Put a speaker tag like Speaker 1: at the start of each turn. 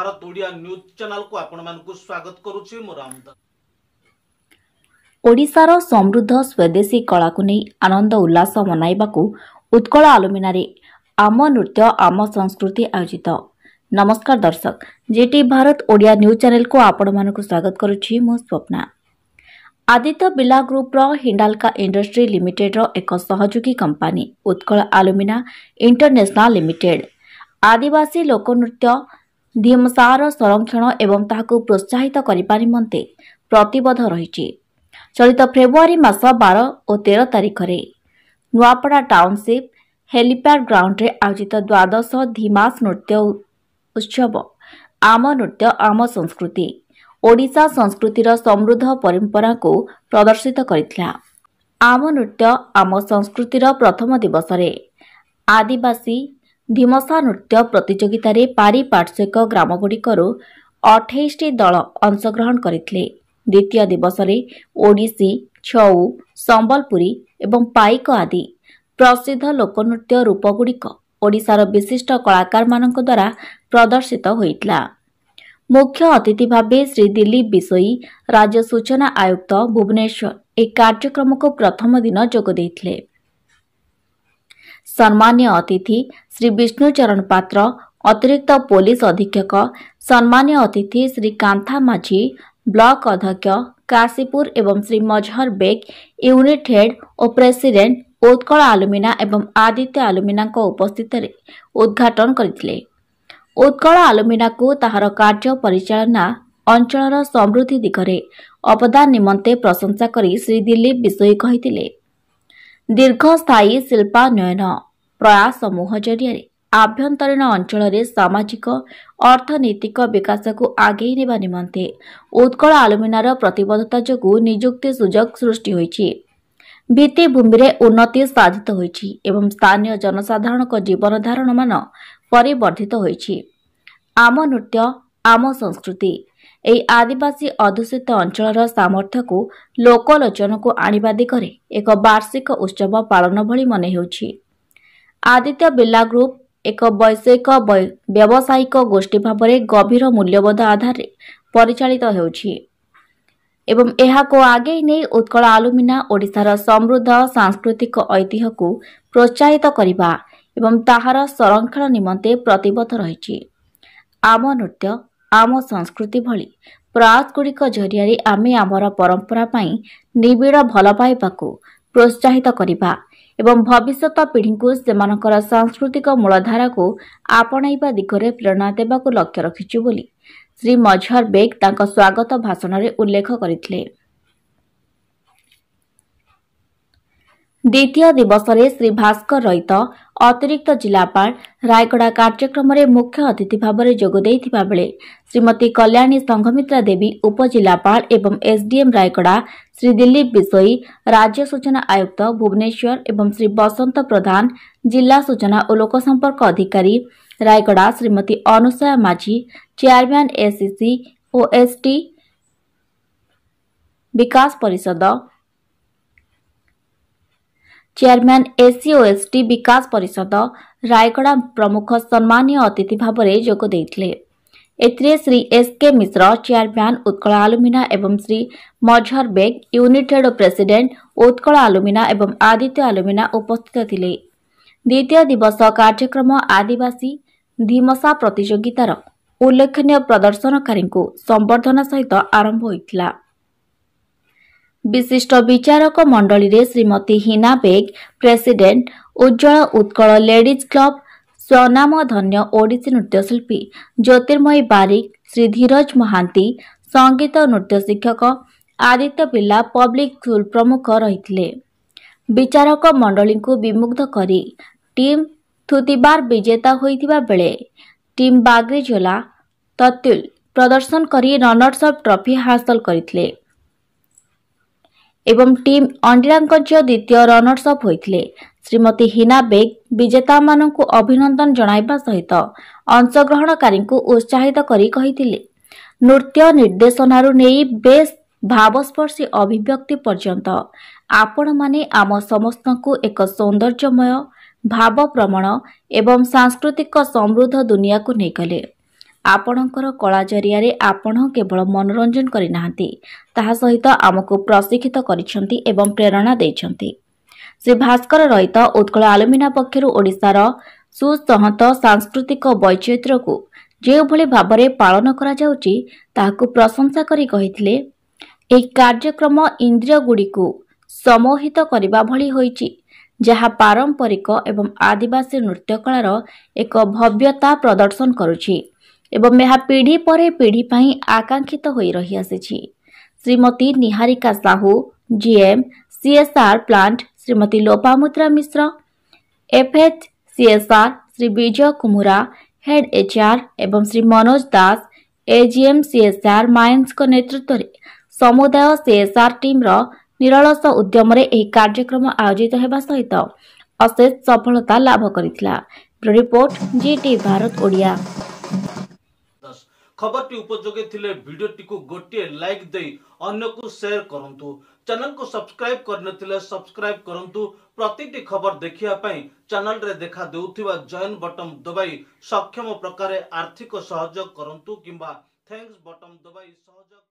Speaker 1: News ଚ୍ୟାନେଲକୁ ଆପଣମାନଙ୍କୁ ସ୍ୱାଗତ କରୁଛି ମୁଁ ରାମଦାସ
Speaker 2: ଓଡ଼ିଶାର ସମୃଦ୍ଧ ସ୍ୱଦେଶୀ କଳାକୁ ନେଇ ଆନନ୍ଦ ଉଲ୍ଲାସ ମନାଇବାକୁ ଉତ୍କଳ ଆଲୁମିନାରେ ଆମ ନୃତ୍ୟ ଆମ ସଂସ୍କୃତି ଆୟୋଜିତ। ନମସ୍କାର ଦର୍ଶକ ଜିଟି ଭାରତ ଓଡ଼ିଆ ନ୍ୟୁଜ୍ ଚ୍ୟାନେଲକୁ ଆପଣମାନଙ୍କୁ ସ୍ୱାଗତ କରୁଛି ମୁଁ ସ୍ୱପ୍ନା। ଆଦିତ୍ୟ ବିର୍ଲା ଗ୍ରୁପର ହିଣ୍ଡାଲକା ଇଣ୍ଡଷ୍ଟ୍ରି ଲିମିଟେଡର ଏକ ସହଯୋଗୀ company Utkal alumina international limited. ଆଦିବାସୀ ଲୋକନୃତ୍ୟ ଧିମସାର ସଂରକ୍ଷଣ ଏବଂ ତାହାକୁ ପ୍ରୋତ୍ସାହିତ କରିବା ନିମନ୍ତେ ପ୍ରତିବଦ୍ଧ ରହିଛି। ଚଳିତ ଫେବୃଆରୀ ମାସ ବାର ଓ ତେର ତାରିଖରେ ନୂଆପଡ଼ା ଟାଉନସିପ୍ ହେଲିପ୍ୟାଡ୍ ଗ୍ରାଉଣ୍ଡରେ ଆୟୋଜିତ ଦ୍ୱାଦଶ ଧିମାସ ନୃତ୍ୟ ଉତ୍ସବ। ଆମ ନୃତ୍ୟ ଆମ ସଂସ୍କୃତି। ଓଡ଼ିଶା ସଂସ୍କୃତିର ସମୃଦ୍ଧ ପରମ୍ପରାକୁ ପ୍ରଦର୍ଶିତ କରିଥିଲା। ଆମ ନୃତ୍ୟ ଆମ ସଂସ୍କୃତିର ପ୍ରଥମ ଦିବସରେ। ଆଦିବାସୀ ଧିମସା ନୃତ୍ୟ ପ୍ରତିଯୋଗିତାରେ ପାରିପାର୍ଶ୍ୱିକ ଗ୍ରାମଗୁଡ଼ିକରୁ ଅଠେଇଶଟି ଦଳ ଅଂଶଗ୍ରହଣ କରିଥିଲେ। ଦ୍ୱିତୀୟ ଦିବସରେ ଓଡ଼ିଶୀ ଛଉ ସମ୍ବଲପୁରୀ ଏବଂ ପାଇକ ଆଦି ପ୍ରସିଦ୍ଧ ଲୋକନୃତ୍ୟ ରୂପଗୁଡ଼ିକ ଓଡ଼ିଶାର ବିଶିଷ୍ଟ କଳାକାରମାନଙ୍କ ଦ୍ୱାରା ପ୍ରଦର୍ଶିତ ହୋଇଥିଲା। ମୁଖ୍ୟ ଅତିଥି ଭାବେ ଶ୍ରୀ ଦିଲ୍ଲୀପ ବିଶୋଇ ରାଜ୍ୟ ସୂଚନା ଆୟୁକ୍ତ ଭୁବନେଶ୍ୱର ଏହି କାର୍ଯ୍ୟକ୍ରମକୁ ପ୍ରଥମ ଦିନ ଯୋଗ ଦେଇଥିଲେ। ସମ୍ମାନୀୟ ଅତିଥି ଶ୍ରୀ ବିଷ୍ଣୁଚରଣ ପାତ୍ର ଅତିରିକ୍ତ ପୋଲିସ ଅଧୀକ୍ଷକ ସମ୍ମାନୀୟ ଅତିଥି ଶ୍ରୀ କାନ୍ଥା ମାଝୀ ବ୍ଲକ ଅଧ୍ୟକ୍ଷ କାଶୀପୁର ଏବଂ ଶ୍ରୀ ମଜହର ବେଗ ୟୁନିଟ୍ ହେଡ୍ ଓ ପ୍ରେସିଡେଣ୍ଟ ଉତ୍କଳ ଆଲୁମିନା ଏବଂ ଆଦିତ୍ୟ ଆଲୁମିନାଙ୍କ ଉପସ୍ଥିତିରେ ଉଦ୍ଘାଟନ କରିଥିଲେ। ଉତ୍କଳ ଆଲୁମିନାକୁ ତାହାର କାର୍ଯ୍ୟ ପରିଚାଳନା ଅଞ୍ଚଳର ସମୃଦ୍ଧି ଦିଗରେ ଅବଦାନ ନିମନ୍ତେ ପ୍ରଶଂସା କରି ଶ୍ରୀ ଦିଲ୍ଲୀପ ବିଶୋଇ କହିଥିଲେ। ଦୀର୍ଘସ୍ଥାୟୀ ଶିଳ୍ପାନ୍ୱୟନ ପ୍ରୟାସ ସମୂହ ଜରିଆରେ ଆଭ୍ୟନ୍ତରୀଣ ଅଞ୍ଚଳରେ ସାମାଜିକ ଅର୍ଥନୈତିକ ବିକାଶକୁ ଆଗେଇ ନେବା ନିମନ୍ତେ ଉତ୍କଳ ଆଲୁମିନାର ପ୍ରତିବଦ୍ଧତା ଯୋଗୁଁ ନିଯୁକ୍ତି ସୁଯୋଗ ସୃଷ୍ଟି ହୋଇଛି। ଭିତ୍ତିଭୂମିରେ ଉନ୍ନତି ସାଧିତ ହୋଇଛି ଏବଂ ସ୍ଥାନୀୟ ଜନସାଧାରଣଙ୍କ ଜୀବନ ଧାରଣମାନ ପରିବର୍ଦ୍ଧିତ ହୋଇଛି। ଆମ ନୃତ୍ୟ ଆମ ସଂସ୍କୃତି ଏହି ଆଦିବାସୀ ଅଧ୍ୟୁଷିତ ଅଞ୍ଚଳର ସାମର୍ଥ୍ୟକୁ ଲୋକଲୋଚନକୁ ଆଣିବା ଦିଗରେ ଏକ ବାର୍ଷିକ ଉତ୍ସବ ପାଳନ ଭଳି ମନେ ହେଉଛି ଆଦିତ୍ୟ ବିର୍ଲା ଗ୍ରୁପ ଏକ ବୈଷୟିକ ବ୍ୟବସାୟିକ ଗୋଷ୍ଠୀ ଭାବରେ ଗଭୀର ମୂଲ୍ୟବୋଧ ଆଧାରରେ ପରିଚାଳିତ ହେଉଛି। ଏବଂ ଏହାକୁ ଆଗେଇ ନେଇ ଉତ୍କଳ ଆଲୁମିନା ଓଡ଼ିଶାର ସମୃଦ୍ଧ ସାଂସ୍କୃତିକ ଐତିହ୍ୟକୁ ପ୍ରୋତ୍ସାହିତ କରିବା ଏବଂ ତାହାର ସଂରକ୍ଷଣ ନିମନ୍ତେ ପ୍ରତିବଦ୍ଧ ରହିଛି। ଆମ ନୃତ୍ୟ ଆମ ସଂସ୍କୃତି ଭଳି ପ୍ରୟାସଗୁଡ଼ିକ ଜରିଆରେ ଆମେ ଆମର ପରମ୍ପରା ପାଇଁ ନିବିଡ଼ ଭଲ ପାଇବାକୁ ପ୍ରୋତ୍ସାହିତ କରିବା ଏବଂ ଭବିଷ୍ୟତ ପିଢ଼ିଙ୍କୁ ସେମାନଙ୍କର ସାଂସ୍କୃତିକ ମୂଳଧାରାକୁ ଆପଣାଇବା ଦିଗରେ ପ୍ରେରଣା ଦେବାକୁ ଲକ୍ଷ୍ୟ ରଖିଛୁ ବୋଲି ଶ୍ରୀ ମଜହର ବେଗ ତାଙ୍କ ସ୍ୱାଗତ ଭାଷଣରେ ଉଲ୍ଲେଖ କରିଥିଲେ। द्वितीय दिवसी भास्कर रहित अतिरिक्त जिल्लापाल रायगडा कार्यक्रम मुख्य अतिथि भावना जोगदै श्रीमती कल्याणी संघमित्रा देवी उपजिल्लापाल एवं एसडिएम रायगडा श्री दिलीप बिसोई राज्य सूचना आयुक्त भुवनेश्वर एवं श्री बसन्त प्रधान जिल्ला सूचना ओ लोकसम्प अधिकारी रायगडा श्रीमती अनुसया माझी चेयरम्यान एसिसी ओएसटी विकास परिषद ଚେୟାରମ୍ୟାନ୍ ଏସି ଓ ଏସ୍ଟି ବିକାଶ ପରିଷଦ ରାୟଗଡ଼ା ପ୍ରମୁଖ ସମ୍ମାନୀୟ ଅତିଥି ଭାବରେ ଯୋଗ ଦେଇଥିଲେ। ଏଥିରେ Shri S K Mishra chairman Utkal alumina ଏବଂ ଶ୍ରୀ ମଜହର ବେଗ ୟୁନିଟେଡ୍ ପ୍ରେସିଡେଣ୍ଟ ଉତ୍କଳ ଆଲୁମିନା ଏବଂ ଆଦିତ୍ୟ ଆଲୁମିନା ଉପସ୍ଥିତ ଥିଲେ। ଦ୍ୱିତୀୟ ଦିବସ କାର୍ଯ୍ୟକ୍ରମ ଆଦିବାସୀ ଧିମସା ପ୍ରତିଯୋଗିତାର ଉଲ୍ଲେଖନୀୟ ପ୍ରଦର୍ଶନକାରୀଙ୍କୁ ସମ୍ବର୍ଦ୍ଧନା ସହିତ ଆରମ୍ଭ ହୋଇଥିଲା। ବିଶିଷ୍ଟ ବିଚାରକ ମଣ୍ଡଳୀରେ Shrimati Hina Beg president Ujjal Utkal ladies club ସ୍ୱନାମଧନ୍ୟ Odissi ନୃତ୍ୟଶିଳ୍ପୀ ଜ୍ୟୋତିର୍ମୟୀ ବାରିକ ଶ୍ରୀ ଧୀରଜ ମହାନ୍ତି ସଙ୍ଗୀତ ନୃତ୍ୟ ଶିକ୍ଷକ ଆଦିତ୍ୟ ପିଲା ପବ୍ଲିକ ସ୍କୁଲ ପ୍ରମୁଖ ରହିଥିଲେ। ବିଚାରକ ମଣ୍ଡଳୀଙ୍କୁ ବିମୁଗ୍ଧ କରି ଟିମ୍ ଥୁତିବାର ବିଜେତା ହୋଇଥିବା ବେଳେ ଟିମ୍ ବାଗ୍ରିଝୋଲା ତତ୍ୟୁଲ ପ୍ରଦର୍ଶନ କରି ରନର୍ସ ଅପ୍ ଟ୍ରଫି ହାସଲ କରିଥିଲେ। ଏବଂ ଟିମ୍ ଅଣ୍ଡିରାଙ୍କଜ ଦ୍ୱିତୀୟ ରନର୍ସ ଅପ୍ ହୋଇଥିଲେ। ଶ୍ରୀମତୀ ହିନା ବେଗ ବିଜେତାମାନଙ୍କୁ ଅଭିନନ୍ଦନ ଜଣାଇବା ସହିତ ଅଂଶଗ୍ରହଣକାରୀଙ୍କୁ ଉତ୍ସାହିତ କରି କହିଥିଲେ ନୃତ୍ୟ ନିର୍ଦ୍ଦେଶନାରୁ ନେଇ ବେଶ୍ ଭାବସ୍ପର୍ଶୀ ଅଭିବ୍ୟକ୍ତି ପର୍ଯ୍ୟନ୍ତ ଆପଣମାନେ ଆମ ସମସ୍ତଙ୍କୁ ଏକ ସୌନ୍ଦର୍ଯ୍ୟମୟ ଭାବପ୍ରବଣ ଏବଂ ସାଂସ୍କୃତିକ ସମୃଦ୍ଧ ଦୁନିଆକୁ ନେଇଗଲେ। ଆପଣଙ୍କର କଳା ଜରିଆରେ ଆପଣ କେବଳ ମନୋରଞ୍ଜନ କରିନାହାନ୍ତି। ତାହା ସହିତ ଆମକୁ ପ୍ରଶିକ୍ଷିତ କରିଛନ୍ତି ଏବଂ ପ୍ରେରଣା ଦେଇଛନ୍ତି। ଶ୍ରୀ ଭାସ୍କର ରହିତ ଉତ୍କଳ ଆଲୁମିନା ପକ୍ଷରୁ ଓଡ଼ିଶାର ସୁସହନ୍ତ ସାଂସ୍କୃତିକ ବୈଚିତ୍ର୍ୟକୁ ଯେଉଁଭଳି ଭାବରେ ପାଳନ କରାଯାଉଛି ତାହାକୁ ପ୍ରଶଂସା କରି କହିଥିଲେ ଏହି କାର୍ଯ୍ୟକ୍ରମ ଇନ୍ଦ୍ରିୟଗୁଡ଼ିକୁ ସମୋହିତ କରିବା ଭଳି ହୋଇଛି ଯାହା ପାରମ୍ପରିକ ଏବଂ ଆଦିବାସୀ ନୃତ୍ୟକଳାର ଏକ ଭବ୍ୟତା ପ୍ରଦର୍ଶନ କରୁଛି। ଏବଂ ଏହା ପିଢ଼ି ପରେ ପିଢ଼ି ପାଇଁ ଆକାଂକ୍ଷିତ ହୋଇ ରହିଆସିଛି। Shrimati Niharika Sahu GM CSR plant Shrimati Lopamudra Mishra FH CSR Shri Bijay Kumura head HR ଏବଂ ଶ୍ରୀ ମନୋଜ ଦାସ ଏଜିଏମ୍ ସିଏସ୍ଆର୍ ମାଇନ୍ସଙ୍କ ନେତୃତ୍ୱରେ ସମୁଦାୟ ସିଏସ୍ଆର୍ ଟିମ୍ର ନିରଳସ ଉଦ୍ୟମରେ ଏହି କାର୍ଯ୍ୟକ୍ରମ ଆୟୋଜିତ ହେବା ସହିତ ଅଶେଷ ସଫଳତା ଲାଭ କରିଥିଲା। Report GT Bharat Odia.
Speaker 1: ଖବରଟି ଉପଯୋଗୀ ଥିଲେ ଭିଡିଓଟିକୁ ଗୋଟିଏ ଲାଇକ୍ ଦେଇ ଅନ୍ୟକୁ ସେୟାର କରନ୍ତୁ ଚ୍ୟାନେଲକୁ ସବସ୍କ୍ରାଇବ କରିନଥିଲେ ସବସ୍କ୍ରାଇବ କରନ୍ତୁ ପ୍ରତିଟି ଖବର ଦେଖିବା ପାଇଁ ଚ୍ୟାନେଲରେ ଦେଖା ଦେଉଥିବା ଜଏନ୍ ବଟନ ଦବାଇ ସକ୍ଷମ ପ୍ରକାରେ ଆର୍ଥିକ ସହଯୋଗ କରନ୍ତୁ କିମ୍ବା ଥ୍ୟାଙ୍କ୍ସ ବଟନ ଦବାଇ ସହଯୋଗ